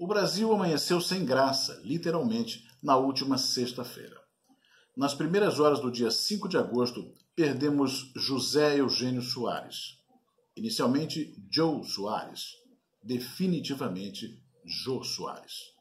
O Brasil amanheceu sem graça, literalmente, na última sexta-feira. Nas primeiras horas do dia 5 de agosto, perdemos José Eugênio Soares. Inicialmente, Joe Soares. Definitivamente, Jô Soares.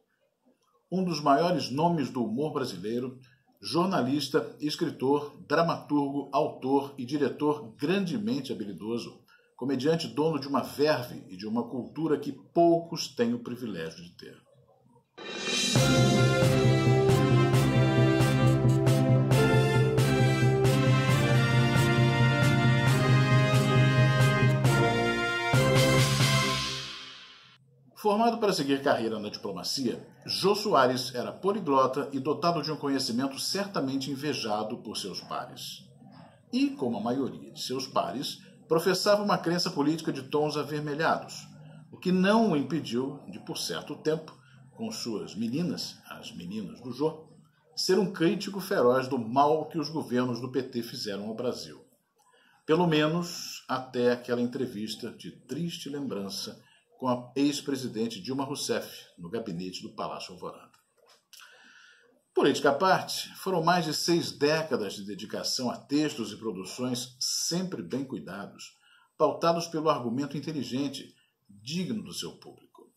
Um dos maiores nomes do humor brasileiro, jornalista, escritor, dramaturgo, autor e diretor grandemente habilidoso, comediante dono de uma verve e de uma cultura que poucos têm o privilégio de ter. Formado para seguir carreira na diplomacia, Jô Soares era poliglota e dotado de um conhecimento certamente invejado por seus pares. E, como a maioria de seus pares, professava uma crença política de tons avermelhados, o que não o impediu de, por certo tempo, com suas meninas, as meninas do Jô, ser um crítico feroz do mal que os governos do PT fizeram ao Brasil. Pelo menos até aquela entrevista de triste lembrança com a ex-presidente Dilma Rousseff no gabinete do Palácio Alvorada. Política à parte, foram mais de seis décadas de dedicação a textos e produções sempre bem cuidados, pautados pelo argumento inteligente, digno do seu público.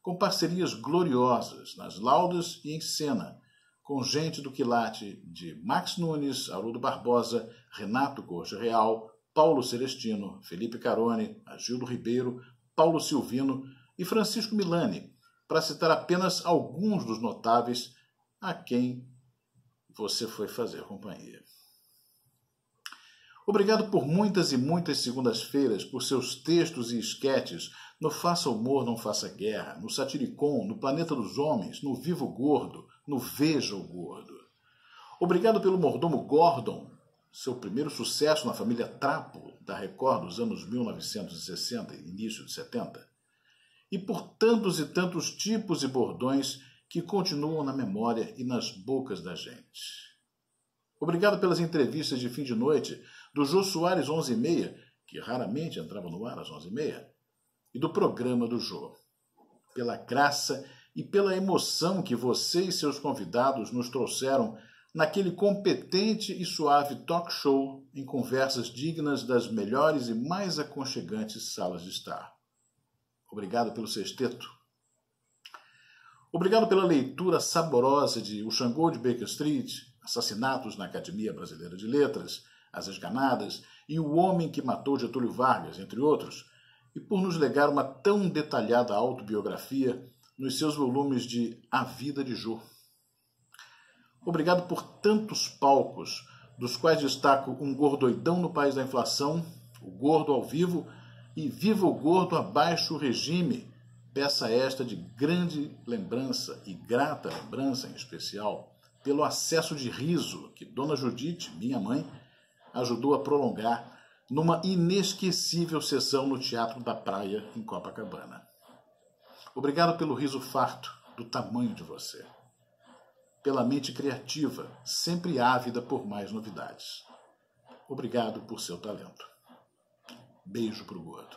Com parcerias gloriosas nas laudas e em cena, com gente do quilate de Max Nunes, Haroldo Barbosa, Renato Corte Real, Paulo Celestino, Felipe Carone, Agildo Ribeiro, Paulo Silvino e Francisco Milani, para citar apenas alguns dos notáveis a quem você foi fazer companhia. Obrigado por muitas e muitas segundas-feiras, por seus textos e esquetes no Faça Humor, Não Faça Guerra, no Satiricon, no Planeta dos Homens, no Vivo Gordo, no Veja o Gordo. Obrigado pelo mordomo Gordon, seu primeiro sucesso na família Trapo, da Record dos anos 1960 e início de 70. E por tantos e tantos tipos e bordões que continuam na memória e nas bocas da gente. Obrigado pelas entrevistas de fim de noite do Jô Soares 11 e meia, que raramente entrava no ar às 11 e meia, e do programa do Jô. Pela graça e pela emoção que você e seus convidados nos trouxeram naquele competente e suave talk show em conversas dignas das melhores e mais aconchegantes salas de estar. Obrigado pelo sexteto Obrigado pela leitura saborosa de O Xangô de Baker Street, Assassinatos na Academia Brasileira de Letras, As Esganadas e O Homem que Matou Getúlio Vargas, entre outros, e por nos legar uma tão detalhada autobiografia nos seus volumes de A Vida de Jô. Obrigado por tantos palcos, dos quais destaco Um Gordoidão no País da Inflação, O Gordo ao Vivo e Viva o Gordo Abaixo o Regime, Peça esta de grande lembrança e grata lembrança em especial pelo acesso de riso que Dona Judite, minha mãe, ajudou a prolongar numa inesquecível sessão no Teatro da Praia em Copacabana. Obrigado pelo riso farto do tamanho de você. Pela mente criativa, sempre ávida por mais novidades. Obrigado por seu talento. Beijo pro gordo.